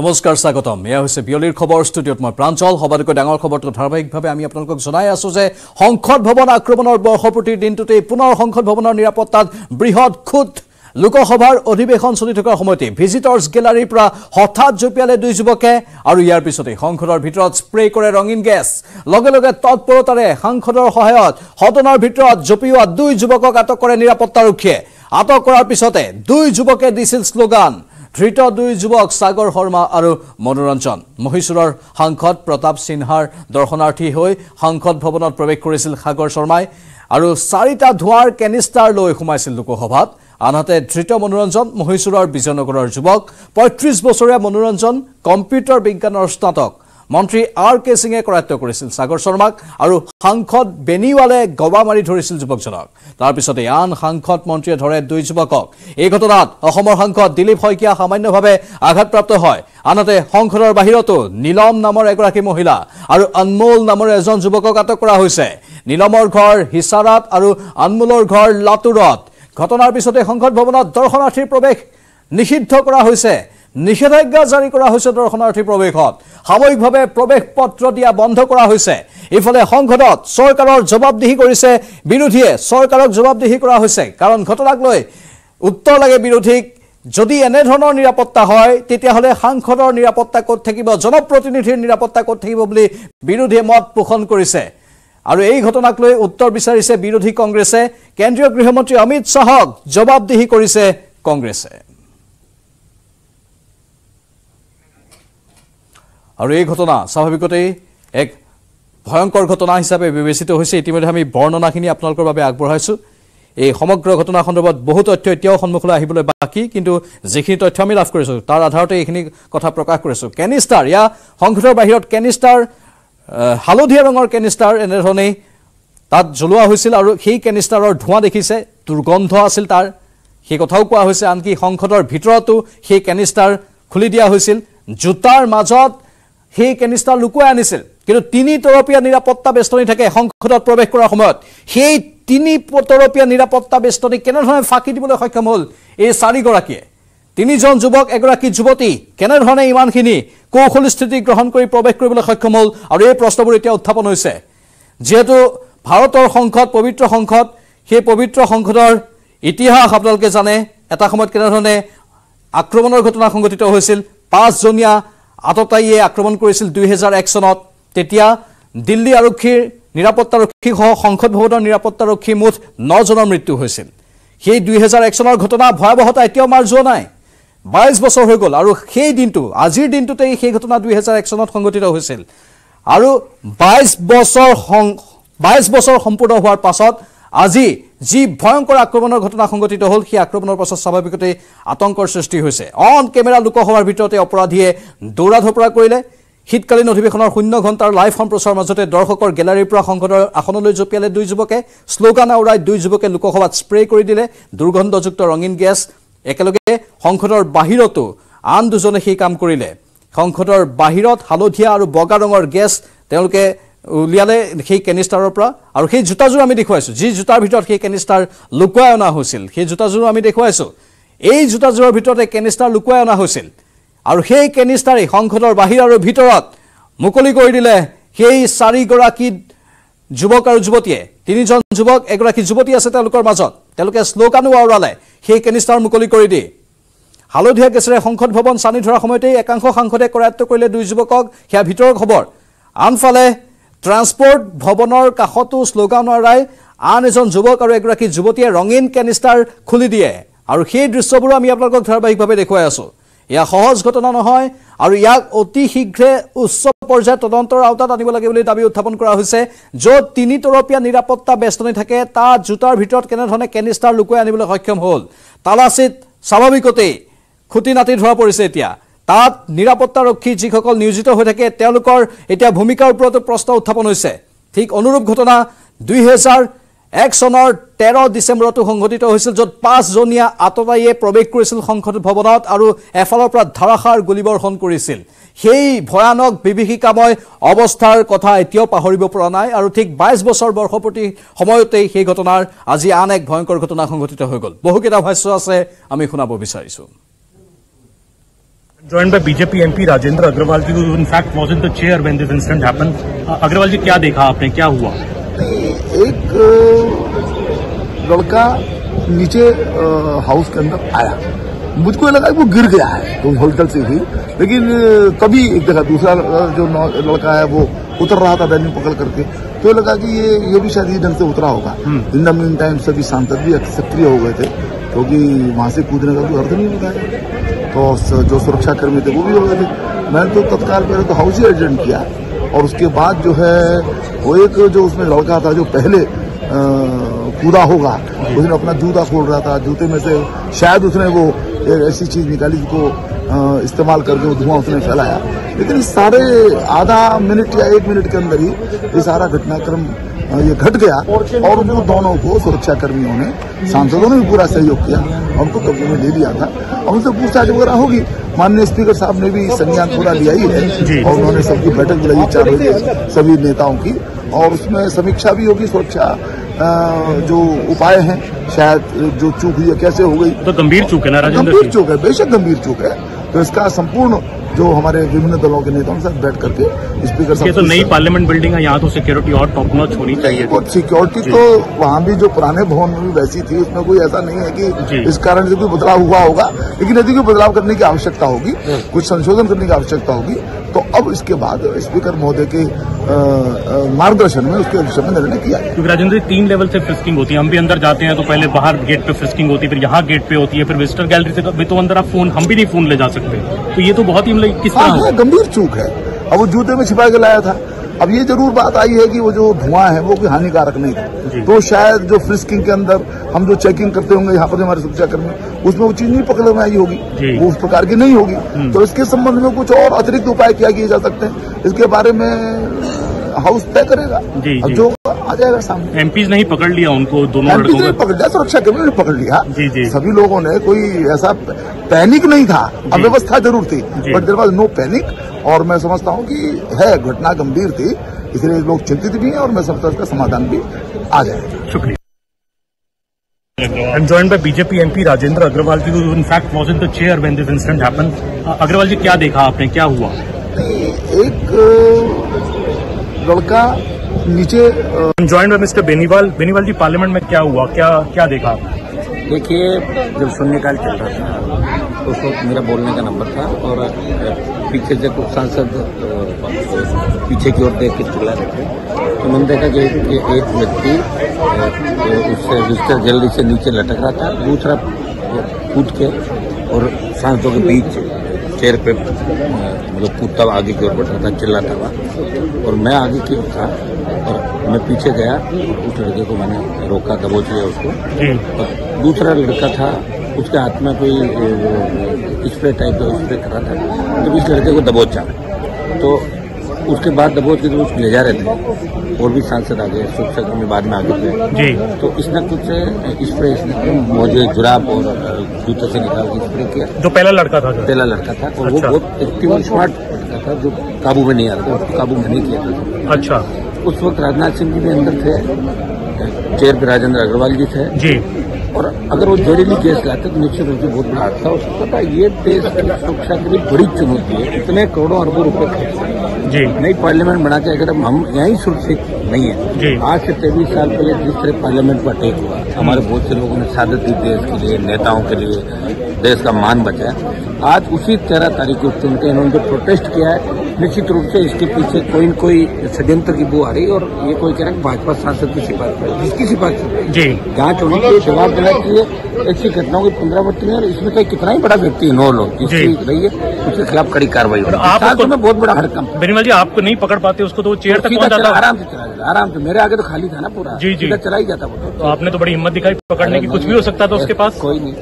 নমস্কাৰ স্বাগতম। এয়া হৈছে বিয়লিৰ খবৰ ষ্টুডিঅ'ত মই প্ৰাঞ্চল। সবাতোকৈ ডাঙৰ খবৰটো ধাৰাবাহিকভাৱে আমি আপোনালোকক জনাই আছোঁ যে সংসদ ভৱন আক্ৰমণৰ বৰ্ষপূৰ্তিৰ দিনটোতেই পুনৰ সংসদ ভৱনৰ নিৰাপত্তাত বৃহৎ খুট লোকসভাৰ অধিৱেশন চলি থকাৰ সময়তে ভিজিটৰ্ছ গেলাৰীৰ পৰা হঠাৎ জঁপিয়ালে দুই যুৱকে আৰু ইয়াৰ পিছতেই সংসদৰ ভিতৰত স্প্ৰে কৰে ৰঙীন গেছ। লগে লগে তৎপৰতাৰে সাংসদৰ সহায়ত সদনৰ ভিতৰত জঁপিওৱা দুই যুৱকক আটক কৰে নিৰাপত্তাৰক্ষীয়ে আটক কৰাৰ পিছতে দুই যুৱকে দিছিল শ্লোগান। ধৃত দুই যুৱক সাগৰ শৰ্মা আৰু মনোৰঞ্জন। মহীশূৰৰ সাংসদ প্ৰতাপ সিনহাৰ দৰ্শনাৰ্থী হৈ সাংসদ ভৱনত প্ৰৱেশ কৰিছিল সাগৰ শৰ্মাই আৰু চাৰিটা ধোঁৱাৰ কেনিষ্টাৰ লৈ সোমাইছিল লোকসভাত। আনহাতে ধৃত মনোৰঞ্জন মহীশূৰৰ বিজয়নগৰৰ যুৱক পঁয়ত্ৰিছ বছৰীয়া মনোৰঞ্জন কম্পিউটাৰ বিজ্ঞানৰ স্নাতক। মন্ত্ৰী আৰ কে সিঙে কৰায়ত্ব কৰিছিল সাগৰ শৰ্মাক আৰু সাংসদ বেনিৱালে গবা মাৰি ধৰিছিল যুৱকজনক। তাৰপিছতে আন সাংসদ মন্ত্ৰীয়ে ধৰে দুই যুৱকক। এই ঘটনাত অসমৰ সাংসদ দিলীপ শইকীয়া সামান্যভাৱে আঘাতপ্ৰাপ্ত হয়। আনহাতে সংসদৰ বাহিৰতো নীলম নামৰ এগৰাকী মহিলা আৰু অনমোল নামৰ এজন যুৱকক আটক কৰা হৈছে। নীলমৰ ঘৰ হিছাৰাত আৰু অনমোলৰ ঘৰ লাতুৰত। ঘটনাৰ পিছতে সংসদ ভৱনত দৰ্শনাৰ্থীৰ প্ৰৱেশ নিষিদ্ধ কৰা হৈছে। নিষেধাজ্ঞা জাৰি কৰা হৈছে দৰ্শনাৰ্থী প্ৰৱেশত। সাময়িকভাৱে প্ৰৱেশ পত্ৰ দিয়া বন্ধ কৰা হৈছে। ইফালে সংসদত চৰকাৰৰ জবাবদিহি কৰিছে। বিৰোধীয়ে চৰকাৰক জবাবদিহি কৰা হৈছে। কাৰণ ঘটনাক লৈ উত্তৰ লাগে বিৰোধীক। যদি এনেধৰণৰ নিৰাপত্তা হয় তেতিয়াহ'লে সাংসদৰ নিৰাপত্তা ক'ত থাকিব? জনপ্ৰতিনিধিৰ নিৰাপত্তা ক'ত থাকিব বুলি বিৰোধীয়ে মত পোষণ কৰিছে। আৰু এই ঘটনাক লৈ উত্তৰ বিচাৰিছে বিৰোধী কংগ্ৰেছে। কেন্দ্ৰীয় গৃহমন্ত্ৰী অমিত শ্বাহক জবাবদিহি কৰিছে কংগ্ৰেছে। আৰু এই ঘটনা স্বাভাৱিকতেই এক ভয়ংকৰ ঘটনা হিচাপে বিবেচিত হৈছে। ইতিমধ্যে আমি বৰ্ণনাখিনি আপোনালোকৰ বাবে আগবঢ়াইছোঁ। এই সমগ্ৰ ঘটনা সন্দৰ্ভত বহু তথ্য এতিয়াও সন্মুখলৈ আহিবলৈ বাকী কিন্তু যিখিনি তথ্য আমি লাভ কৰিছোঁ তাৰ আধাৰতে এইখিনি কথা প্ৰকাশ কৰিছোঁ। কেনিষ্টাৰ ইয়া সংসদৰ বাহিৰত কেনিষ্টাৰ হালধীয়া ৰঙৰ কেনিষ্টাৰ এনেধৰণেই তাত জ্বলোৱা হৈছিল আৰু সেই কেনিষ্টাৰৰ ধোঁৱা দেখিছে দুৰ্গন্ধ আছিল তাৰ। সেই কথাও কোৱা হৈছে আনকি সংসদৰ ভিতৰতো সেই কেনিষ্টাৰ খুলি দিয়া হৈছিল। জোতাৰ মাজত সেই কেনিষ্টাৰ লুকুৱাই আনিছিল। কিন্তু তিনি তৰপীয়া নিৰাপত্তা বেষ্টনী থাকে সংসদত প্ৰৱেশ কৰাৰ সময়ত। সেই তিনি তৰপীয়া নিৰাপত্তা বেষ্টনী কেনেধৰণে ফাঁকি দিবলৈ সক্ষম হ'ল এই চাৰিগৰাকীয়ে? তিনিজন যুৱক এগৰাকী যুৱতী কেনেধৰণে ইমানখিনি কৌশলী স্থিতি গ্ৰহণ কৰি প্ৰৱেশ কৰিবলৈ সক্ষম হ'ল? আৰু এই প্ৰশ্নবোৰ এতিয়া উত্থাপন হৈছে। যিহেতু ভাৰতৰ সংসদ পবিত্ৰ সংসদ সেই পবিত্ৰ সংসদৰ ইতিহাস আপোনালোকে জানে। এটা সময়ত কেনেধৰণে আক্ৰমণৰ ঘটনা সংঘটিত হৈছিল? পাঁচজনীয়া আততায়ীয়ে আক্ৰমণ কৰিছিল দুহেজাৰ এক চনত। তেতিয়া দিল্লী আৰক্ষীৰ নিৰাপত্তাৰক্ষীসহ সংসদ ভৱনৰ নিৰাপত্তাৰক্ষী মুঠ নজনৰ মৃত্যু হৈছিল। সেই দুহেজাৰ এক চনৰ ঘটনা ভয়াৱহতা এতিয়াও মাৰ যোৱা নাই। বাইছ বছৰ হৈ গ'ল আৰু সেই দিনটো আজিৰ দিনটোতেই সেই ঘটনা দুহেজাৰ এক চনত সংঘটিত হৈছিল। আৰু বাইছ বছৰ বাইছ বছৰ সম্পূৰ্ণ হোৱাৰ পাছত আজি যি ভয়ংকৰ আক্ৰমণৰ ঘটনা সংঘটিত হ'ল সেই আক্ৰমণৰ পাছত স্বাভাৱিকতে আতংকৰ সৃষ্টি হৈছে। অন কেমেৰা লোকসভাৰ ভিতৰতে অপৰাধীয়ে দৌৰা ধপৰা কৰিলে। শীতকালীন অধিৱেশনৰ শূন্য ঘণ্টাৰ লাইভ সম্প্ৰচাৰৰ মাজতে দৰ্শকৰ গেলাৰীৰ পৰা সংসদৰ আসনলৈ জঁপিয়ালে দুই যুৱকে। শ্লোগান আওৰাই দুই যুৱকে লোকসভাত স্প্ৰে কৰি দিলে। দুৰ্গন্ধযুক্ত ৰঙীন গেছ একেলগে সংসদৰ বাহিৰতো আন দুজনে সেই কাম কৰিলে। সংসদৰ বাহিৰত হালধীয়া আৰু বগা ৰঙৰ গেছ তেওঁলোকে উলিয়ালে সেই কেনিষ্টাৰৰ পৰা। আৰু সেই জোতাযোৰ আমি দেখুৱাইছোঁ। যি জোতাৰ ভিতৰত সেই কেনিষ্টাৰ লুকুৱাই অনা হৈছিল সেই জোতাযোৰো আমি দেখুৱাইছোঁ। এই জোতাযোৰৰ ভিতৰতে কেনিষ্টাৰ লুকুৱাই অনা হৈছিল। আৰু সেই কেনিষ্টাৰেই সংসদৰ বাহিৰ আৰু ভিতৰত মুকলি কৰি দিলে সেই চাৰিগৰাকী যুৱক আৰু যুৱতীয়ে। তিনিজন যুৱক এগৰাকী যুৱতী আছে তেওঁলোকৰ মাজত। তেওঁলোকে শ্লোগানো আওৰালে সেই কেনিষ্টাৰ মুকলি কৰি দি। হালধীয়া গেছেৰে সংসদ ভৱন চানি ধৰাৰ সময়তেই একাংশ সাংসদে কৰায়ত্ব কৰিলে দুই যুৱকক। সেয়া ভিতৰৰ খবৰ। আনফালে ট্ৰান্সপৰ্ট ভৱনৰ কাষতো শ্লোগান আওৰাই আন এজন যুৱক আৰু এগৰাকী যুৱতীয়ে ৰঙীন কেনিষ্টাৰ খুলি দিয়ে। আৰু সেই দৃশ্যবোৰো আমি আপোনালোকক ধাৰাবাহিকভাৱে দেখুৱাই আছোঁ। এয়া সহজ ঘটনা নহয় আৰু ইয়াক অতি শীঘ্ৰে উচ্চ পৰ্যায়ৰ তদন্তৰ আওতাত আনিব লাগে বুলি দাবী উত্থাপন কৰা হৈছে য'ত তিনি তৰপীয়া নিৰাপত্তা বেষ্টনী থাকে তাত জোতাৰ ভিতৰত কেনেধৰণে কেনিষ্টাৰ লুকুৱাই আনিবলৈ সক্ষম হ'ল। তালাচীত স্বাভাৱিকতেই খুটি নাতি ধৰা পৰিছে এতিয়া। তাত নিৰাপত্তাৰক্ষী যিসকল নিয়োজিত হৈ থাকে তেওঁলোকৰ এতিয়া ভূমিকাৰ ওপৰতো প্ৰশ্ন উত্থাপন হৈছে। ঠিক অনুৰূপ ঘটনা দুহেজাৰ এক চনৰ তেৰ ডিচেম্বৰতো সংঘটিত হৈছিল য'ত পাঁচজনীয়া আততায়ীয়ে প্ৰৱেশ কৰিছিল সংসদ ভৱনত আৰু এফালৰ পৰা ধাৰাসাৰ গুলীবৰ্ষণ কৰিছিল। সেই ভয়ানক বিভীষিকাময় অৱস্থাৰ কথা এতিয়াও পাহৰিব পৰা নাই আৰু ঠিক বাইছ বছৰ বৰ্ষপতি সময়তেই সেই ঘটনাৰ আজি আন এক ভয়ংকৰ ঘটনা সংঘটিত হৈ গ'ল। বহুকেইটা ভাষ্য আছে আমি শুনাব বিচাৰিছোঁ। Joined by BJP MP Rajendra Agrawal ji, who in fact was in the chair when this incident happened. Uh, Agrawal ji, क्या देखा आपने क्या हुआ एक लड़का नीचे हाउस के अंदर आया। मुझको लगा वो गिर गया है तो होटल से ही। लेकिन तभी एक जगह दूसरा जो लड़का है वो उतर रहा था बैनिंग पकड़ करके। तो लगा कि ये ये भी शायद ये ढंग से उतरा होगा। इन द मीन टाइम सभी सांसद भी सक्रिय हो गए थे क्योंकि तो वहाँ से कूदने का कोई अर्थ नहीं होता है। तो जो सुरक्षाकर्मी थे वो भी हो गए थे। मैंने तो तत्काल पहले तो हाउस ही एजेंट किया। और उसके बाद जो है वो एक जो उसमें लड़का था जो पहले कूदा होगा उसने अपना जूता खोल रहा था। जूते में से शायद उसने वो एक ऐसी चीज़ निकाली जिसको इस्तेमाल करके वो धुआँ उसने फैलाया। लेकिन सारे आधा मिनट या एक मिनट के अंदर ही ये सारा घटनाक्रम ये घट गया और वो दोनों को सुरक्षा कर्मियों ने सांसदों ने भी पूरा सहयोग किया। उनको कब्जे में ले लिया था। और उनसे पूछताछ वगैरह होगी। माननीय स्पीकर साहब ने भी संज्ञान पूरा लिया ही है और उन्होंने सबकी बैठक बुलाई चार बजे सभी नेताओं की। और उसमें समीक्षा भी होगी सुरक्षा जो उपाय हैं शायद जो चूक हुई है कैसे हो गई। तो गंभीर चूक है ना गंभीर चूक है बेशक गंभीर चूक है। तो इसका संपूर्ण जो हमारे विभिन्न दलों के नेताओं के साथ बैठ करके स्पीकर साहब तो नई पार्लियामेंट बिल्डिंग है यहाँ तो सिक्योरिटी और टॉप नॉच होनी चाहिए। और सिक्योरिटी तो वहाँ भी जो पुराने भवन में वैसी थी उसमें कोई ऐसा नहीं है की कि इस कारण से कोई बदलाव हुआ होगा लेकिन यदि कोई बदलाव करने की आवश्यकता होगी कुछ संशोधन करने की आवश्यकता होगी तो अब इसके बाद स्पीकर महोदय के मार्गदर्शन में उसके विषय में निर्णय किया क्योंकि राजेंद्र जी, तीन लेवल से फिस्किंग होती है। हम भी अंदर जाते हैं तो पहले बाहर गेट पे फिस्किंग होती है फिर यहाँ गेट पे होती है फिर विजिटर गैलरी से भी तो अंदर आप फ़ोन हम भी नहीं फ़ोन ले जा सकते। तो ये तो बहुत ही मतलब किस हाँ है गंभीर चूक है। अब वो जूते में छिपा के लाया था। अब ये ज़रूर बात आई है कि वो जो धुआँ है वो कोई हानिकारक नहीं था। तो शायद जो फ्रिस्किंग के अंदर हम जो चेकिंग करते होंगे यहाँ पर हमारे सुरक्षा कर्मी उसमें वो चीज़ नहीं पकड़ में आई होगी। वो उस प्रकार की नहीं होगी। तो इसके संबंध में कुछ और अतिरिक्त उपाय क्या किए जा सकते हैं। इसके बारे में हाउस तय करेगा। जी, जी। जो आ जाएगा सामने। एमपीज नहीं पकड़ लिया उनको दोनों एमपी लड़कों ने पकड़ लिया सुरक्षा कर्मियों ने पकड़ लिया। जी, जी। सभी लोगों ने कोई ऐसा पैनिक नहीं था। अव्यवस्था ज़रूर थी but there was no panic. और मैं समझता हूँ कि है घटना गंभीर थी इसलिए लोग चिंतित भी हैं और मैं समझता हूँ इसका समाधान भी आ जाएगा। शुक्रिया। I'm joined by BJP MP Rajendra Agrawal who in fact was in the chair when this incident happened. Uh, Agrawal जी क्या देखा आपने? क्या हुआ? एक लड़का नीचे अ, I'm joined Beniwal. Beniwal ji parliament में क्या हुआ? क्या क्या देखा देखिए जब शून्यकाल चल रहा था तो उस वक्त मेरा बोलने का नंबर था और पीछे से कुछ सांसद पीछे की ओर देख के चिल्ला रहे थे। तो उन्होंने देखा कि एक, व्यक्ति उससे विजिटर गैलरी से नीचे लटक रहा था दूसरा कूद के और सांसदों के बीच चेयर पे मतलब कूदता हुआ आगे की ओर बढ़ रहा था चिल्लाता हुआ। और मैं आगे की ओर था और मैं पीछे गया और उस लड़के को मैंने रोका दबोच लिया उसको। और दूसरा लड़का था उसके हाथ में कोई स्प्रे टाइप का स्प्रे कर रहा था तो इस लड़के को दबोचा। तो उसके बाद दबोच के उसको ले जा रहे थे और भी सांसद आ गए सुरक्षा में बाद में आ गए जी। तो इसने कुछ स्प्रे इसने मुझे जुराब और जूते से निकाल के स्प्रे किया। जो पहला लड़का था पहला लड़का था और अच्छा। वो बहुत एक्टिव और स्मार्ट लड़का था जो काबू में नहीं आ रहा था उसको काबू में नहीं किया था। अच्छा। उस वक्त राजनाथ सिंह जी भी अंदर थे चेयर पे राजेंद्र अग्रवाल जी थे। जी। और अगर वो जहरीली गैस लाते तो निश्चित रूप से बहुत बड़ा हादसा हो सकता था। ये देश की सुरक्षा के लिए बड़ी चुनौती है। इतने करोड़ों अरबों रुपए खर्च। जी। नई पार्लियामेंट बना के अगर हम यहीं सुरक्षित नहीं। है आज से तेईस साल पहले जिस तरह पार्लियामेंट पर अटैक हुआ हमारे बहुत से लोगों ने शहादत दी देश के लिए नेताओं के लिए देश का मान बचाया। आज उसी तेरह तारीख को चुन के इन्होंने जो प्रोटेस्ट किया है निश्चित रूप से इसके पीछे कोई न कोई षड्यंत्र की बू आ रही और ये कोई कह रहा है भाजपा सांसद की सिफारिश जिसकी सिफारिश जी। जाँच होनी चाहिए जवाब देना चाहिए ऐसी घटनाओं की पुनरावृत्ति नहीं और इसमें कोई कितना ही बड़ा व्यक्ति इन्वॉल्व हो जी। रही है उसके खिलाफ कड़ी कार्रवाई हो में बहुत बड़ा हड़कम बेनीमल जी आपको नहीं पकड़ पाते उसको तो चेयर तक पहुँच जाता? आराम से चला जाता आराम से। मेरे आगे तो खाली था ना पूरा। जी, जी। चला ही जाता वो तो। तो आपने तो बड़ी हिम्मत दिखाई पकड़ने की कुछ भी हो सकता था उसके पास? कोई नहीं।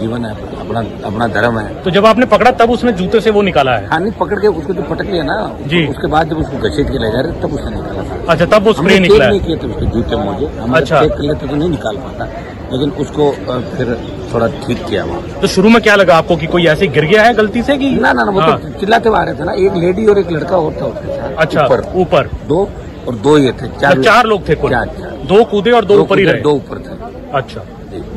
जीवन है। अपना अपना धर्म है। तो जब आपने पकड़ा तब उसने जूते से वो निकाला है? हाँ नहीं पकड़ के उसको जो पटक लिया ना। जी। उसके बाद जब उसको घसीट के ले जा रहे तब उसने निकाला था। अच्छा तब वो स्प्रे निकला नहीं है। किए थे उसके जूते मुझे। हम अच्छा। चेक कर लेते तो नहीं निकाल पाता। लेकिन उसको फिर थोड़ा ठीक किया वहाँ तो शुरू में क्या लगा आपको कि कोई ऐसे गिर गया है गलती से कि ना ना ना वो हाँ, तो चिल्लाते हुए आ रहे थे ना। एक लेडी और एक लड़का और था उसके साथ। अच्छा ऊपर। ऊपर। दो और दो ये थे चार तो चार लोग थे कुल। चार चार। दो कूदे और दो ऊपर ही रहे। दो ऊपर थे। अच्छा।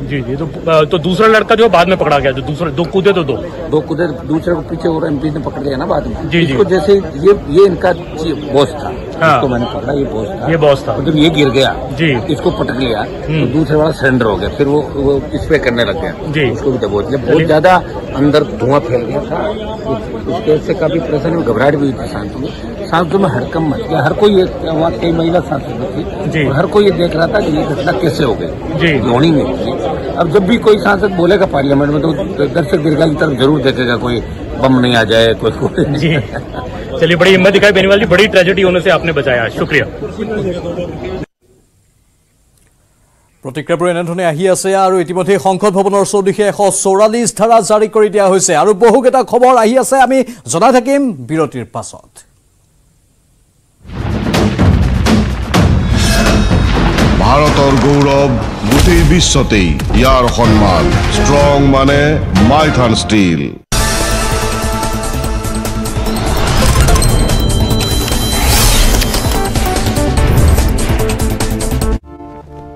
जी। जी तो तो दूसरा लड़का जो बाद में पकड़ा गया जो दूसरा दो कूदे तो दो दो कुदे दूसरे को पीछे और एमपी ने पकड़ लिया ना बाद में जी, जी। जैसे ये ये इनका बॉस था हाँ। मैंने पकड़ा ये बॉस था ये बॉस था जब ये गिर गया जी। इसको पटक लिया तो हम्म। दूसरे वाला सरेंडर हो गया फिर वो वो इस पे करने लग गया जी। उसको भी दबोच लिया बहुत ज़्यादा अंदर धुआँ फैल गया था उस- उसके से काफ़ी परेशानी घबराहट भी हुई थी सांसों में सांसों में हड़कम मच गया हर कोई ये वहाँ कई महिला सांसद थी जी। और हर कोई ये देख रहा था कि ये घटना कैसे हो गई जी। ये होनी नहीं थी अब जब भी कोई सांसद बोलेगा पार्लियामेंट में तो दर्शक दीर्घा की तरफ जरूर देखेगा कोई बम नहीं आ जाए कोई कोई जी चलिए बड़ी हिम्मत दिखाई बेनीवाल जी बड़ी ट्रेजेडी होने से आपने बचाया शुक्रिया প্ৰতিক্ৰিয়াবোৰ এনেধৰণে আহি আছে আৰু ইতিমধ্যে সংসদ ভৱনৰ চৌদিশে এশ চৌৰাল্লিছ ধাৰা জাৰি কৰি দিয়া হৈছে আৰু বহুকেইটা খবৰ আহি আছে আমি জনাই থাকিম বিৰতিৰ পাছত ভাৰতৰ গৌৰৱ গোটেই বিশ্বতেই ইয়াৰ সন্মান ষ্ট্ৰং মানে মাইথান ষ্টীল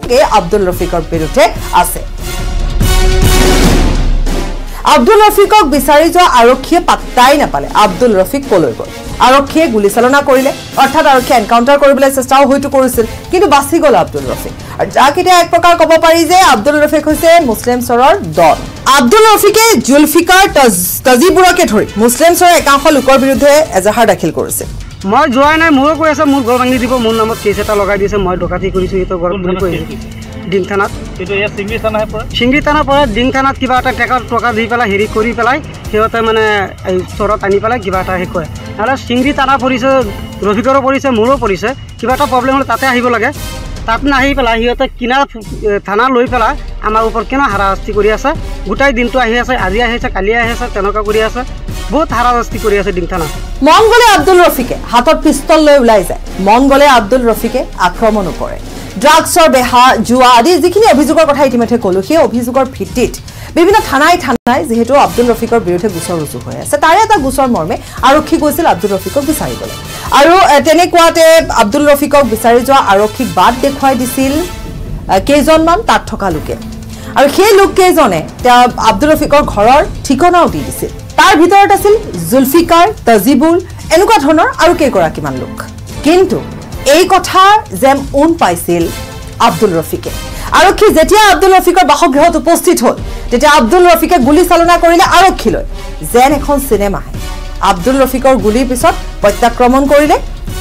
কে আব্দুল ৰফিকৰ বিৰুদ্ধে আছে। আব্দুল ৰফিকক বিচাৰি যোৱা আৰক্ষীয়ে পাত্তাই নাপালে। আব্দুল ৰফিক কলৈ গ'ল? আৰক্ষীয়ে গুলীচালনা কৰিলে। অৰ্থাৎ আৰক্ষীয়ে এনকাউণ্টাৰ কৰিবলৈ চেষ্টাও হয়তো কৰিছিল কিন্তু বাচি গ'ল আব্দুল ৰফিক। আৰু যাক এতিয়া এক প্ৰকাৰ ক'ব পাৰি যে আব্দুল ৰফিক হৈছে মুছলিম চৰৰ দল। আব্দুল ৰফিকে জুলফিকাৰ তজ- তজিবুৰকে ধৰি মুছলিম চৰৰ একাংশ লোকৰ বিৰুদ্ধে এজাহাৰ দাখিল কৰিছিল মই যোৱাই নাই মোৰো কৈ আছে মোৰ ঘৰ ভাঙি দিব মোৰ নামত কেছ এটা লগাই দিছে মই ডকাতি কৰিছোঁ এইটো ঘৰত বুলি কৈ আছে ডিং থানাত চিংগি থানাৰ পৰা? ডিং থানাত কিবা এটা টেকা টকা দি পেলাই হেৰি কৰি পেলাই সিহঁতে মানে এই চৰত আনি পেলাই কিবা এটা হেৰি কৰে। নহ'লে চিংগি থানা পৰিছে ৰফিকৰো পৰিছে মোৰো পৰিছে। কিবা এটা প্ৰব্লেম হ'লে তাতে আহিব লাগে। তাত নাহি পেলাই সিহঁতে কিনাৰ এ, থানা লৈ পেলাই আমাৰ ওপৰত কিমান হাৰাশাস্তি কৰি আছে। গোটেই দিনটো আহি আছে আজি আহি আছে কালি আহি আছে তেনেকুৱা কৰি আছে। বহুত হাৰাশাস্তি কৰি আছে ডিং থানা মন গ'লে আব্দুল ৰফিকে হাতত পিষ্টল লৈ ওলাই যায়। মন গ'লে আব্দুল ৰফিকে আক্ৰমণো কৰে। ড্ৰাগছৰ বেহা জোৱা আদি যিখিনি অভিযোগৰ কথা ইতিমধ্যে ক'লোঁ সেই অভিযোগৰ ভিত্তিত বিভিন্ন থানাই থানাই যিহেতু আব্দুল ৰফিকৰ বিৰুদ্ধে গোচৰ ৰুজু হৈ আছে। তাৰে এটা গোচৰ মৰ্মে আৰক্ষী গৈছিল আব্দুল ৰফিকক বিচাৰিবলৈ। আৰু তেনেকুৱাতে আব্দুল ৰফিকক বিচাৰি যোৱা আৰক্ষীক বাট দেখুৱাই দিছিল কেইজনমান তাত থকা লোকে। আৰু সেই লোককেইজনে তেওঁ আব্দুল ৰফিকৰ ঘৰৰ ঠিকনাও দি দিছিল। তাৰ ভিতৰত আছিল জুলফিকাৰ তজিবুল এনেকুৱা ধৰণৰ আৰু কেইগৰাকীমান লোক। কিন্তু এই কথা যেন উন পাইছিল আব্দুল ৰফিকে। আৰক্ষী যেতিয়া আব্দুল ৰফিকৰ বাসগৃহত উপস্থিত হ'ল তেতিয়া আব্দুল ৰফিকে গুলীচালনা কৰিলে আৰক্ষীলৈ যেন এখন চিনেমাহে আব্দুল ৰফিকৰ গুলীৰ পিছত প্ৰত্যাক্ৰমণ কৰিলে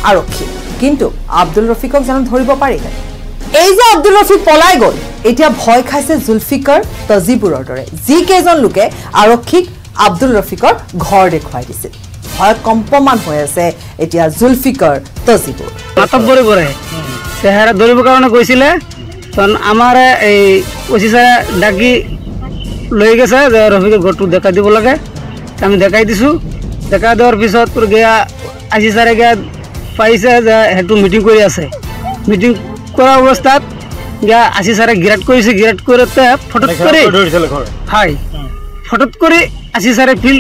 আৰক্ষী। কিন্তু আব্দুল ৰফিকক জানো ধৰিব পাৰিলে। এই যে আব্দুল ৰফিক পলাই গ'ল এতিয়া ভয় খাইছে জুলফিকাৰ তজিবুৰৰ দৰে। যিকেইজন লোকে আৰক্ষীক আব্দুল ৰফিকৰ ঘৰ দেখুৱাই দিছিল। ভয়ত কম্পমান হৈ আছে এতিয়া জুলফিকাৰ তজিবুৰ তেহেৰে ধৰিবৰ কাৰণে গৈছিলে। আমাৰ এই অচি ছাৰে ডাকি লৈ গৈছে যে ৰফিকৰ ঘৰটো দেখাই দিব লাগে। আমি দেখাই দিছোঁ। দেখাই দিয়াৰ পিছত তোৰ গেয়া আজি ছাৰে গেয়া পাইছে যে সেইটো মিটিং কৰি আছে। মিটিং কৰা অৱস্থাত গেয়া আজি ছাৰে গিৰাট কৰিছে। গিৰাট কৰোঁতে ফটোত কৰি হয়। ফটোত কৰি আজি ছাৰে ফিল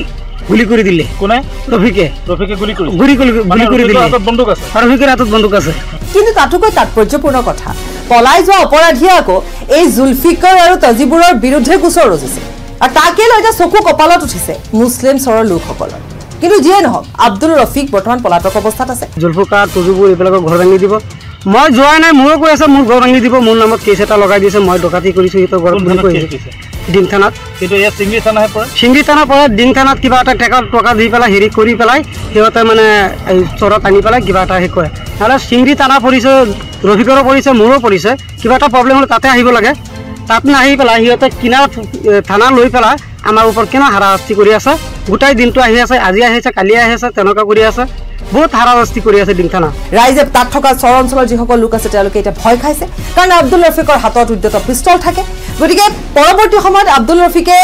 গুলি কৰি দিলে। কোনে? ৰফিকে। ৰফিকে গুলি কৰে গুলি কৰি গুলি কৰি দিলে। বন্দুক আছে। ৰফিকৰ হাতত বন্দুক আছে। কিন্তু তাতোকৈ তাৎপৰ্যপূৰ্ণ কথা। পলাই যোৱা অপৰাধীয়ে আকৌ এই জুলফিকাৰ আৰু তজিবুৰৰ বিৰুদ্ধে গোচৰ ৰচিছে। আৰু তাকে লৈ এতিয়া চকু কপালত উঠিছে মুছলিম চৰৰ লোকসকলৰ। কিন্তু যিয়ে নহওক আব্দুল ৰফিক বৰ্তমান পলাতক অৱস্থাত আছে। জুলফুকাৰ তুজুবোৰ এইবিলাকৰ ঘৰ ভাঙি দিব। মই যোৱাই নাই মোৰো কৈ আছে মোৰ ঘৰ ভাঙি দিব। মোৰ নামত কেছ এটা লগাই দিছে মই ডকাতি কৰিছোঁ সিহঁতৰ ঘৰত বুলি কৈ আছে। ডিং থানাত। কিন্তু ইয়াত চিংগি থানাহে পৰে? চিংগি থানাৰ পৰা ডিং থানাত কিবা এটা টেকা টকা দি পেলাই হেৰি কৰি পেলাই সিহঁতে মানে এই চৰত আনি পেলাই কিবা এটা হেৰি কৰে। নহ'লে চিংগি থানা পৰিছে ৰফিকৰো পৰিছে মোৰো পৰিছে। কিবা এটা প্ৰব্লেম হ'লে তাতে আহিব লাগে। তাত নাহি পেলাই সিহঁতে কিনাৰ এ, থানা লৈ পেলাই আমাৰ ওপৰত কিমান হাৰাশাস্তি কৰি আছে। গোটেই দিনটো আহি আছে আজি আহি আছে কালি আহি আছে তেনেকুৱা কৰি আছে। বহুত হাৰাশাস্তি কৰি আছে ডিং থানা। ৰাইজে তাত থকা চৰ অঞ্চলৰ যিসকল লোক আছে তেওঁলোকে এতিয়া ভয় খাইছে। কাৰণ আব্দুল ৰফিকৰ হাতত উদ্যত পিষ্টল থাকে। গতিকে পৰৱৰ্তী সময়ত আব্দুল ৰফিকে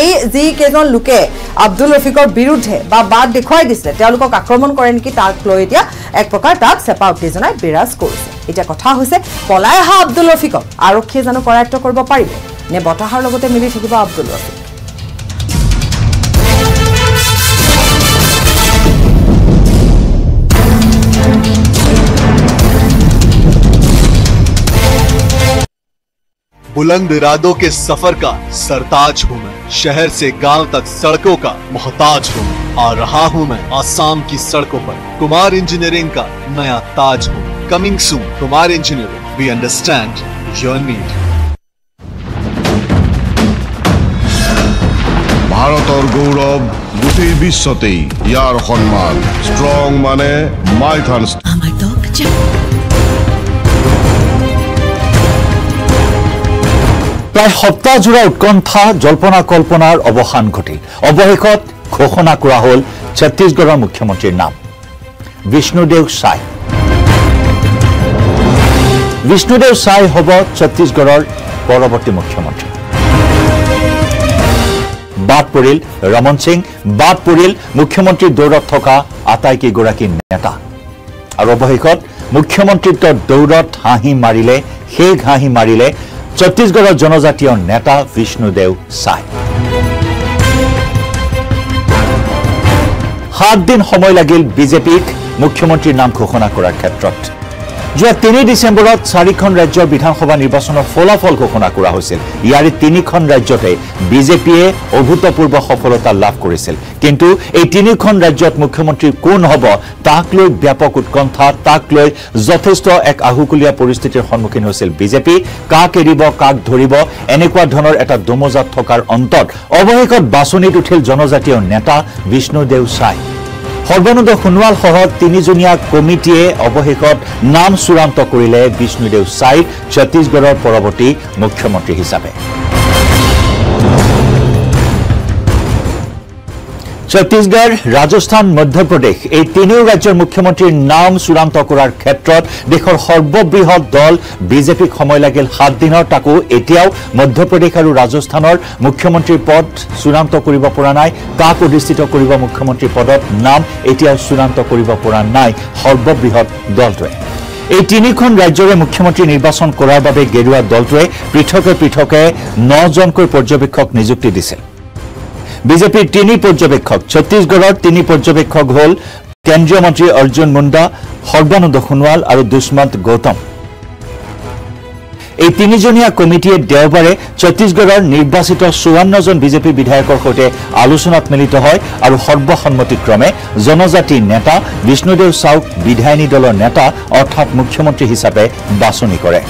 এই যিকেইজন লোকে আব্দুল ৰফিকৰ বিৰুদ্ধে বা বাট দেখুৱাই দিছিলে তেওঁলোকক আক্ৰমণ কৰে নেকি তাক লৈ এতিয়া এক প্ৰকাৰ তাক চেপা উত্তেজনাই বিৰাজ কৰিছে। এতিয়া কথা হৈছে পলাই অহা আব্দুল ৰফিকক আৰক্ষীয়ে জানো কৰায়ত্ব কৰিব পাৰিব নে বতাহৰ লগতে মিলি থাকিব আব্দুল ৰফিক। बुलंद इरादों के सफर का सरताज हूँ मैं शहर से गांव तक सड़कों का मोहताज हूँ मैं आ रहा हूँ मैं आसाम की सड़कों पर कुमार इंजीनियरिंग का नया ताज हूँ coming soon Kumar engineering we understand your need ভাৰতৰ গৌৰৱ গোটেই বিশ্বতেই ইয়াৰ সন্মান ষ্ট্ৰং মানে মাইথান আমার প্ৰায় সপ্তাহজোৰা উৎকণ্ঠা জল্পনা কল্পনাৰ অৱসান ঘটিল। অৱশেষত ঘোষণা কৰা হ'ল ছত্তীশগড়ৰ মুখ্যমন্ত্ৰীৰ নাম। বিষ্ণুদেৱ চাই বিষ্ণুদেৱ চাই হ'ব ছত্তীশগড়ৰ পৰৱৰ্তী মুখ্যমন্ত্ৰী। বাদ পৰিল ৰমন সিং। বাদ পৰিল মুখ্যমন্ত্ৰীৰ দৌৰত থকা আটাইকেইগৰাকী নেতা। আৰু অৱশেষত মুখ্যমন্ত্ৰিত্বৰ দৌৰত হাঁহি মাৰিলে শেষ হাঁহি মাৰিলে ছত্তীশগড়ৰ জনজাতীয় নেতা বিষ্ণুদেৱ চাই সাত দিন সময় লাগিল বিজেপিক মুখ্যমন্ত্ৰীৰ নাম ঘোষণা কৰাৰ ক্ষেত্ৰত। যোৱা তিনি ডিচেম্বৰত চাৰিখন ৰাজ্যৰ বিধানসভা নিৰ্বাচনৰ ফলাফল ঘোষণা কৰা হৈছিল। ইয়াৰে তিনিখন ৰাজ্যতে বিজেপিয়ে অভূতপূৰ্ব সফলতা লাভ কৰিছিল। কিন্তু এই তিনিখন ৰাজ্যত মুখ্যমন্ত্ৰী কোন হ'ব তাক লৈ ব্যাপক উৎকণ্ঠা তাক লৈ যথেষ্ট এক আহুকলীয়া পৰিস্থিতিৰ সন্মুখীন হৈছিল বিজেপি। কাক এৰিব কাক ধৰিব এনেকুৱা ধৰণৰ এটা দমোজাত থকাৰ অন্তত অৱশেষত বাছনিত উঠিল জনজাতীয় নেতা বিষ্ণুদেৱ চাই সৰ্বানন্দ সোণোৱাল সহ তিনিজনীয়া কমিটিয়ে অৱশেষত নাম চূড়ান্ত কৰিলে বিষ্ণুদেৱ চাইক ছত্তীশগড়ৰ পৰৱৰ্তী মুখ্যমন্ত্ৰী হিচাপে। ছত্তীশগড় ৰাজস্থান মধ্যপ্ৰদেশ। এই তিনিও ৰাজ্যৰ মুখ্যমন্ত্ৰীৰ নাম চূড়ান্ত কৰাৰ ক্ষেত্ৰত দেশৰ সৰ্ববৃহৎ দল বিজেপিক সময় লাগিল সাত দিনৰ। তাকো এতিয়াও মধ্যপ্ৰদেশ আৰু ৰাজস্থানৰ মুখ্যমন্ত্ৰীৰ পদ চূড়ান্ত কৰিব পৰা নাই। কাক অধিষ্ঠিত কৰিব মুখ্যমন্ত্ৰী পদত নাম এতিয়াও চূড়ান্ত কৰিব পৰা নাই সৰ্ববৃহৎ দলটোৱে। এই তিনিখন ৰাজ্যৰে মুখ্যমন্ত্ৰী নিৰ্বাচন কৰাৰ বাবে গেৰুৱা দলটোৱে পৃথকে পৃথকে নজনকৈ পৰ্যবেক্ষক নিযুক্তি দিছিল। বিজেপিৰ তিনি পৰ্যবেক্ষক ছত্তীশগড়ৰ তিনি পৰ্যবেক্ষক হ'ল কেন্দ্ৰীয় মন্ত্ৰী অৰ্জুন মুণ্ডা সৰ্বানন্দ সোণোৱাল আৰু দুষ্মন্ত গৌতম। এই তিনিজনীয়া কমিটিয়ে দেওবাৰে ছত্তীশগড়ৰ নিৰ্বাচিত চৌৱান্নজন বিজেপি বিধায়কৰ সৈতে আলোচনাত মিলিত হয় আৰু সৰ্বসন্মতিক্ৰমে জনজাতি নেতা বিষ্ণুদেৱ চাওক বিধায়িনী দলৰ নেতা অৰ্থাৎ মুখ্যমন্ত্ৰী হিচাপে বাছনি কৰে।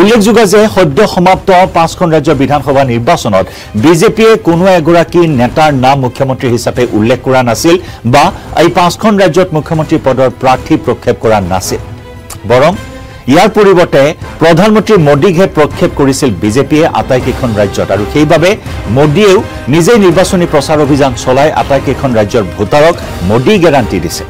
উল্লেখযোগ্য যে সদ্য সমাপ্ত পাঁচখন ৰাজ্যৰ বিধানসভা নিৰ্বাচনত বিজেপিয়ে কোনো এগৰাকী নেতাৰ নাম মুখ্যমন্ত্ৰী হিচাপে উল্লেখ কৰা নাছিল বা এই পাঁচখন ৰাজ্যত মুখ্যমন্ত্ৰী পদৰ প্ৰাৰ্থী প্ৰক্ষেপ কৰা নাছিল। বৰং ইয়াৰ পৰিৱৰ্তে প্ৰধানমন্ত্ৰী মোদীকহে প্ৰক্ষেপ কৰিছিল বিজেপিয়ে আটাইকেইখন ৰাজ্যত আৰু সেইবাবে মোদীয়েও নিজেই নিৰ্বাচনী প্ৰচাৰ অভিযান চলাই আটাইকেইখন ৰাজ্যৰ ভোটাৰক মোদী গেৰাণ্টি দিছে।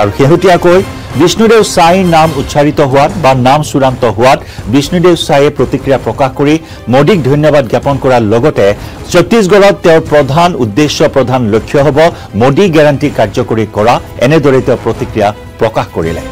আৰু শেহতীয়াকৈ বিষ্ণুদেৱ চাইৰ নাম উচ্চাৰিত হোৱাত বা নাম চূড়ান্ত হোৱাত বিষ্ণুদেৱ চাইয়ে প্ৰতিক্ৰিয়া প্ৰকাশ কৰি মোদীক ধন্যবাদ জ্ঞাপন কৰাৰ লগতে ছত্তীশগড়ত তেওঁৰ প্ৰধান উদ্দেশ্য প্ৰধান লক্ষ্য হ'ব মোদী গেৰাণ্টি কাৰ্যকৰী কৰা। এনেদৰে তেওঁ প্ৰতিক্ৰিয়া প্ৰকাশ কৰিলে।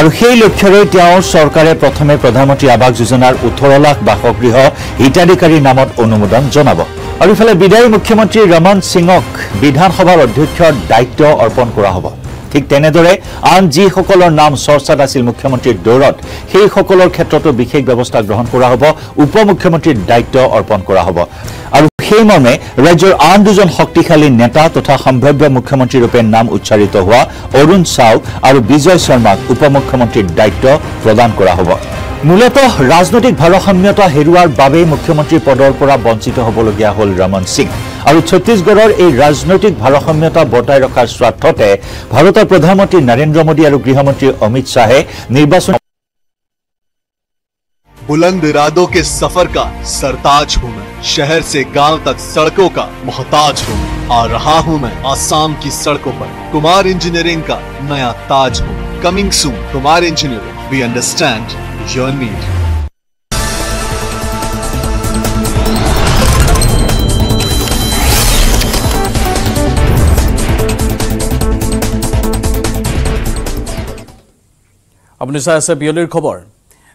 আৰু সেই লক্ষ্যৰে তেওঁৰ চৰকাৰে প্ৰথমে প্ৰধানমন্ত্ৰী আৱাস যোজনাৰ ওঠৰ লাখ বাসগৃহ হিতাধিকাৰীৰ নামত অনুমোদন জনাব। আৰু ইফালে বিদায়ী মুখ্যমন্ত্ৰী ৰমন সিঙক বিধানসভাৰ অধ্যক্ষৰ দায়িত্ব অৰ্পণ কৰা হ'ব। ঠিক তেনেদৰে আন যিসকলৰ নাম চৰ্চাত আছিল মুখ্যমন্ত্ৰীৰ দৌৰত সেইসকলৰ ক্ষেত্ৰতো বিশেষ ব্যৱস্থা গ্ৰহণ কৰা হ'ব উপ মুখ্যমন্ত্ৰীৰ দায়িত্ব অৰ্পণ কৰা হ'ব। আৰু সেইমৰ্মে ৰাজ্যৰ আন দুজন শক্তিশালী নেতা তথা সম্ভাৱ্য মুখ্যমন্ত্ৰীৰূপে নাম উচ্চাৰিত হোৱা অৰুণ চাও আৰু বিজয় শৰ্মাক উপ মুখ্যমন্ত্ৰীৰ দায়িত্ব প্ৰদান কৰা হ'ব। মূলতঃ ৰাজনৈতিক ভাৰসাম্যতা হেৰুৱাৰ বাবেই মুখ্যমন্ত্ৰীৰ পদৰ পৰা বঞ্চিত হ'বলগীয়া হ'ল ৰমন সিং। আৰু ছত্তীশগড়ৰ এই ৰাজনৈতিক ভাৰসাম্যতা বৰ্তাই ৰখাৰ স্বাৰ্থতে ভাৰতৰ প্ৰধানমন্ত্ৰী নৰেন্দ্ৰ মোদী আৰু গৃহমন্ত্ৰী অমিত শ্বাহে নিৰ্বাচন बुलंद इरादों के सफर का सरताज हूँ मैं शहर से गांव तक सड़कों का मोहताज हूँ मैं आ रहा हूँ मैं आसाम की सड़कों पर कुमार इंजीनियरिंग का नया ताज हूँ coming soon Kumar engineering we understand your need আপুনি চাই আছে বিয়লিৰ খবৰ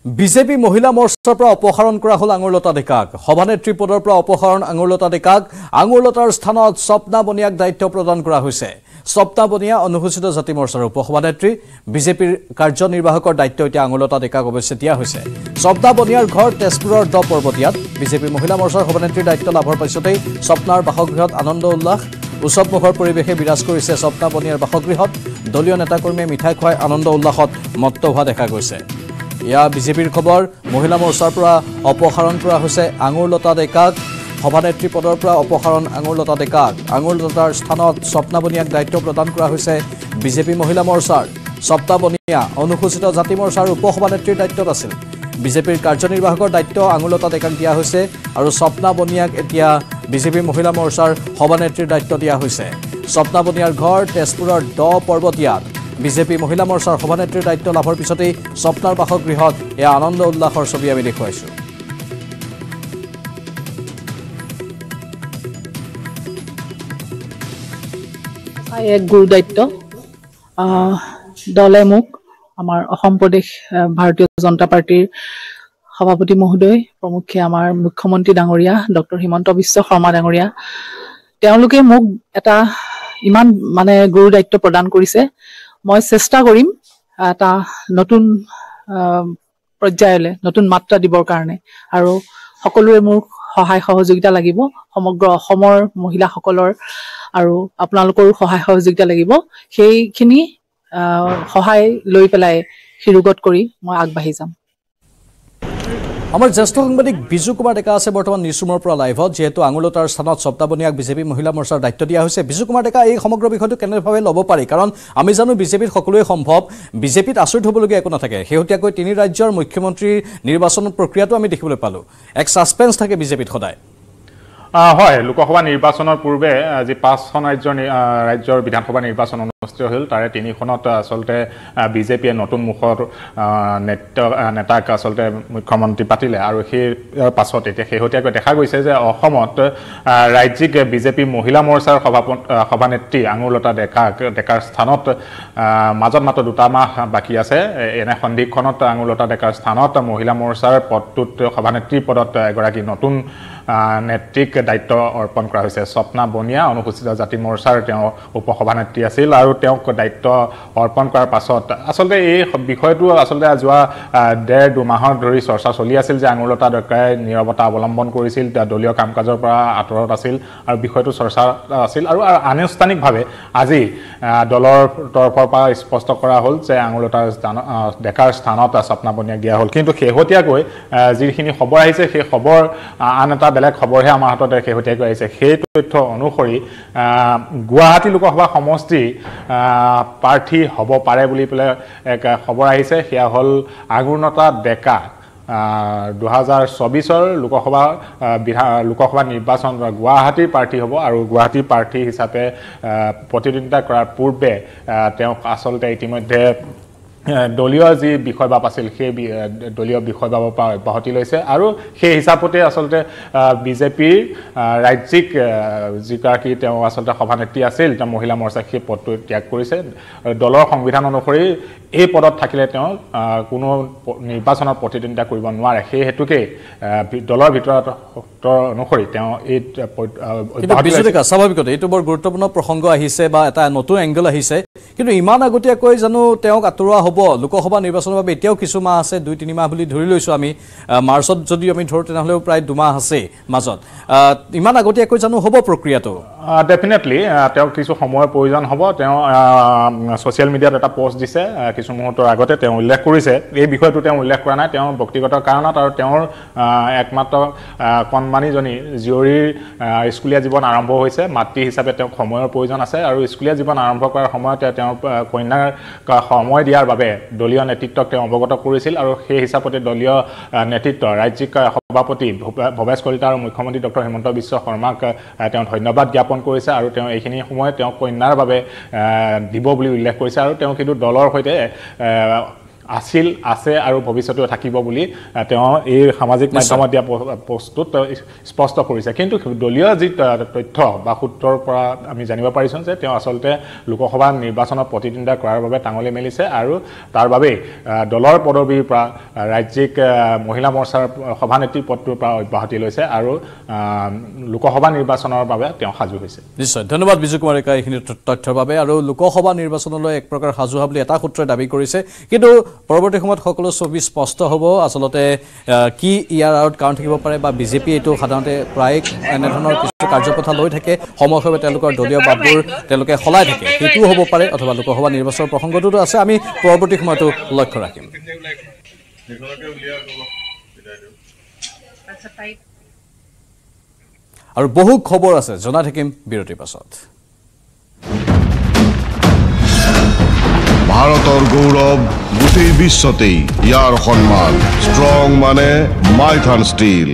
বিজেপি মহিলা মৰ্চাৰ পৰা অপসাৰণ কৰা হ'ল আঙুৰলতা ডেকাক। সভানেত্ৰী পদৰ পৰা অপসাৰণ আঙুৰলতা ডেকাক। আঙুৰলতাৰ স্থানত স্বপ্না বনিয়াক দায়িত্ব প্ৰদান কৰা হৈছে। স্বপ্না বনিয়া অনুসূচিত জাতি মৰ্চাৰ উপসভানেত্ৰী। বিজেপিৰ কাৰ্যনিৰ্বাহকৰ দায়িত্ব এতিয়া আঙুলতা ডেকাক অৱশ্যে দিয়া হৈছে। স্বপ্না বনিয়াৰ ঘৰ তেজপুৰৰ দ পৰ্বতীয়াত। বিজেপি মহিলা মৰ্চাৰ সভানেত্ৰীৰ দায়িত্ব লাভৰ পাছতেই স্বপ্নাৰ বাসগৃহত আনন্দ উল্লাস। উৎসৱমুখৰ পৰিৱেশে বিৰাজ কৰিছে স্বপ্না বনিয়াৰ বাসগৃহত। দলীয় নেতাকৰ্মীয়ে মিঠাই খুৱাই আনন্দ উল্লাসত মত্ত হোৱা দেখা গৈছে। এয়া বিজেপিৰ খবৰ মহিলা মৰ্চাৰ পৰা অপসাৰণ কৰা হৈছে আঙুৰলতা ডেকাক সভানেত্ৰী পদৰ পৰা অপসাৰণ আঙুৰলতা ডেকাক। আঙুৰলতাৰ স্থানত স্বপ্না বনিয়াক দায়িত্ব প্ৰদান কৰা হৈছে বিজেপি মহিলা মৰ্চাৰ। স্বপ্না বনিয়া অনুসূচিত জাতি মৰ্চাৰ উপ সভানেত্ৰীৰ দায়িত্বত আছিল। বিজেপিৰ কাৰ্যনিৰ্বাহকৰ দায়িত্ব আঙুলতা ডেকাক দিয়া হৈছে আৰু স্বপ্না বনিয়াক এতিয়া বিজেপি মহিলা মৰ্চাৰ সভানেত্ৰীৰ দায়িত্ব দিয়া হৈছে। স্বপ্না বনিয়াৰ ঘৰ তেজপুৰৰ দ পৰ্বতীয়াত বিজেপি মহিলা মৰ্চাৰ সভানেত্ৰীৰ দায়িত্ব লাভৰ পিছতেই স্বপ্নাৰ বাসগৃহত এয়া আনন্দ উল্লাসৰ ছবি আমি দেখুৱাইছোঁ। এক গুৰু দায়িত্ব। দলে মোক আমাৰ অসম প্ৰদেশ ভাৰতীয় জনতা পাৰ্টীৰ সভাপতি মহোদয় প্ৰমুখ্যে আমাৰ মুখ্যমন্ত্ৰী ডাঙৰীয়া ডক্টৰ হিমন্ত বিশ্ব শৰ্মা ডাঙৰীয়া তেওঁলোকে মোক এটা ইমান মানে গুৰু দায়িত্ব প্ৰদান কৰিছে। মই চেষ্টা কৰিম এটা নতুন পৰ্যায়লৈ নতুন মাত্ৰা দিবৰ কাৰণে। আৰু সকলোৰে মোৰ সহায় সহযোগিতা লাগিব সমগ্ৰ অসমৰ মহিলাসকলৰ আৰু আপোনালোকৰো সহায় সহযোগিতা লাগিব। সেইখিনি সহায় লৈ পেলাই শিৰোগত কৰি মই আগবাঢ়ি যাম। আমাৰ জ্যেষ্ঠ সাংবাদিক বিজু কুমাৰ ডেকা আছে বৰ্তমান নিউজৰুমৰ পৰা লাইভত যিহেতু আঙুলতাৰ স্থানত স্বপ্না বনিয়াক বিজেপি মহিলা মৰ্চাৰ দায়িত্ব দিয়া হৈছে। বিজু কুমাৰ ডেকা এই সমগ্ৰ বিষয়টো কেনেদৰে ল'ব পাৰি? কাৰণ আমি জানো বিজেপিত সকলোৱে সম্ভৱ বিজেপিত আচৰিত হ'বলগীয়া একো নাথাকে। শেহতীয়াকৈ তিনি ৰাজ্যৰ মুখ্যমন্ত্ৰীৰ নিৰ্বাচন প্ৰক্ৰিয়াটো আমি দেখিবলৈ পালোঁ। এক ছাছপেঞ্চ থাকে বিজেপিত সদায়। হয় লোকসভা নিৰ্বাচনৰ পূৰ্বে যি পাঁচখন ৰাজ্যৰ ৰাজ্যৰ বিধানসভা নিৰ্বাচন অনুষ্ঠিত হ'ল। তাৰে তিনিখনত আচলতে বিজেপিয়ে নতুন মুখৰ আহ, নেতাক আচলতে মুখ্যমন্ত্ৰী পাতিলে। আৰু সেই পাছত এতিয়া শেহতীয়াকৈ দেখা গৈছে যে অসমত ৰাজ্যিক বিজেপি মহিলা মৰ্চাৰ সভাপ সভানেত্ৰী আঙুৰলতা ডেকাক ডেকাৰ স্থানত মাজত মাত্ৰ দুটা মাহ বাকী আছে। এনে সন্ধিক্ষণত আঙুৰলতা ডেকাৰ স্থানত মহিলা মৰ্চাৰ পদটোত সভানেত্ৰী পদত এগৰাকী নতুন নেত্ৰীক দায়িত্ব অৰ্পণ কৰা হৈছে। স্বপ্না বনিয়া অনুসূচিত জাতি মৰ্চাৰ তেওঁ উপ সভানেত্ৰী আছিল আৰু তেওঁক দায়িত্ব অৰ্পণ কৰাৰ পাছত আচলতে এই বিষয়টো আচলতে যোৱা ডেৰ দুমাহৰ ধৰি চৰ্চা চলি আছিল যে আঙুৰলতা ডেকাই নিৰৱতা অৱলম্বন কৰিছিল দলীয় কাম কাজৰ পৰা আঁতৰত আছিল আৰু বিষয়টো চৰ্চা আছিল আৰু আনুষ্ঠানিকভাৱে আজি দলৰ তৰফৰ পৰা স্পষ্ট কৰা হ'ল যে আঙুৰলতাৰ স্থান- ডেকাৰ স্থানত স্বপ্না বনিয়াক দিয়া হ'ল। কিন্তু শেহতীয়াকৈ যিখিনি খবৰ আহিছে সেই খবৰ আন এটা বেলেগ খবৰহে আমাৰ হাতত শেহতীয়াকৈ আহিছে। সেই তথ্য অনুসৰি গুৱাহাটী লোকসভা সমষ্টি প্ৰাৰ্থী হ'ব পাৰে বুলি পেলাই এক খবৰ আহিছে। সেয়া হ'ল আগুণতা ডেকা। দুহেজাৰ চৌবিছৰ লোকসভা বিধান লোকসভা নিৰ্বাচন গুৱাহাটীৰ প্ৰাৰ্থী হ'ব আৰু গুৱাহাটীৰ প্ৰাৰ্থী হিচাপে প্ৰতিদ্বন্দ্বিতা কৰাৰ পূৰ্বে তেওঁক আচলতে ইতিমধ্যে দলীয় যি বিষয়বাব আছিল সেই দলীয় বিষয়বাবৰ পৰা অব্যাহতি লৈছে আৰু সেই হিচাপতে আচলতে বিজেপিৰ ৰাজ্যিক যিগৰাকী তেওঁ আচলতে সভানেত্ৰী আছিল তেওঁ মহিলা মৰ্চা সেই পদটো ত্যাগ কৰিছে। দলৰ সংবিধান অনুসৰি এই পদত থাকিলে তেওঁ কোনো নিৰ্বাচনত প্ৰতিদ্বন্দ্বিতা কৰিব নোৱাৰে। সেই হেতুকেই দলৰ ভিতৰত অনুসৰি তেওঁ এই স্বাভাৱিকতে এইটো বৰ গুৰুত্বপূৰ্ণ প্ৰসংগ আহিছে বা এটা নতুন এংগল আহিছে। কিন্তু ইমান আগতীয়াকৈ জানো তেওঁক আঁতৰোৱা হ'ব লোকসভা নিৰ্বাচনৰ বাবে এতিয়াও কিছু মাহ আছে দুই তিনি মাহ বুলি ধৰি লৈছোঁ আমি। মাৰ্চত যদি আমি ধৰোঁ তেনেহ'লেও প্ৰায় দুমাহ আছেই মাজত। ইমান আগতীয়াকৈ জানো হ'ব প্ৰক্ৰিয়াটো। ডেফিনেটলি তেওঁক কিছু সময়ৰ প্ৰয়োজন হ'ব। তেওঁ ছ'চিয়েল মিডিয়াত এটা পষ্ট দিছে কিছু মুহূৰ্তৰ আগতে তেওঁ উল্লেখ কৰিছে। এই বিষয়টো তেওঁ উল্লেখ কৰা নাই তেওঁৰ ব্যক্তিগত কাৰণত আৰু তেওঁৰ একমাত্ৰ কণমানিজনী জীয়ৰীৰ স্কুলীয়া জীৱন আৰম্ভ হৈছে। মাতৃ হিচাপে তেওঁক সময়ৰ প্ৰয়োজন আছে আৰু স্কুলীয়া জীৱন আৰম্ভ কৰাৰ সময়তে আহ, কন্যাৰ সময় দিয়াৰ বাবে দলীয় নেতৃত্বক তেওঁ অৱগত কৰিছিল আৰু সেই হিচাপতে দলীয় নেতৃত্ব ৰাজ্যিক সভাপতি ভূপে- ভৱেশ কলিতা আৰু মুখ্যমন্ত্ৰী ডক্টৰ হিমন্ত বিশ্ব শৰ্মাক তেওঁ ধন্যবাদ জ্ঞাপন কৰিছে আৰু তেওঁ এইখিনি সময়ত তেওঁ কন্যাৰ বাবে দিব বুলি উল্লেখ কৰিছে আৰু তেওঁ কিন্তু দলৰ সৈতে আছিল আছে আৰু ভৱিষ্যতেও থাকিব বুলি তেওঁ এই সামাজিক মাধ্যমত দিয়া প- পষ্টটোত তেওঁ স্পষ্ট কৰিছে। কিন্তু দলীয় যি তথ্য বা সূত্ৰৰ পৰা আমি জানিব পাৰিছোঁ যে তেওঁ আচলতে লোকসভা নিৰ্বাচনত প্ৰতিদ্বন্দ্বিতা কৰাৰ বাবে টাঙলি মেলিছে আৰু তাৰ বাবেই দলৰ পদবীৰ পৰা ৰাজ্যিক মহিলা মৰ্চাৰ সভানেত্ৰী পদটোৰ পৰা অব্যাহতি লৈছে আৰু লোকসভা নিৰ্বাচনৰ বাবে তেওঁ সাজু হৈছে। নিশ্চয়। ধন্যবাদ বিজু কুমাৰ ডেকা এইখিনি তথ্যৰ বাবে। আৰু লোকসভা নিৰ্বাচনলৈ এক প্ৰকাৰ সাজু হোৱা বুলি এটা সূত্ৰই দাবী কৰিছে। কিন্তু পৰৱৰ্তী সময়ত সকলো ছবি স্পষ্ট হ'ব। আচলতে কি ইয়াৰ আঁৰত কাৰণ থাকিব পাৰে বা বিজেপি এইটো সাধাৰণতে প্ৰায় এনেধৰণৰ কিছু কাৰ্যপন্থা লৈ থাকে সময়ক্ৰমে তেওঁলোকৰ দলীয় বাটবোৰ তেওঁলোকে সলাই থাকে। সেইটোও হ'ব পাৰে অথবা লোকসভা নিৰ্বাচনৰ প্ৰসংগটোতো আছে। আমি পৰৱৰ্তী সময়তো লক্ষ্য ৰাখিম। আৰু বহু খবৰ আছে। জনাই থাকিম বিৰতিৰ পাছত। ভাৰতৰ গৌৰৱ গোটেই বিশ্বতেই ইয়াৰ সন্মান। ষ্ট্ৰং মানে মাইথান ষ্টীল।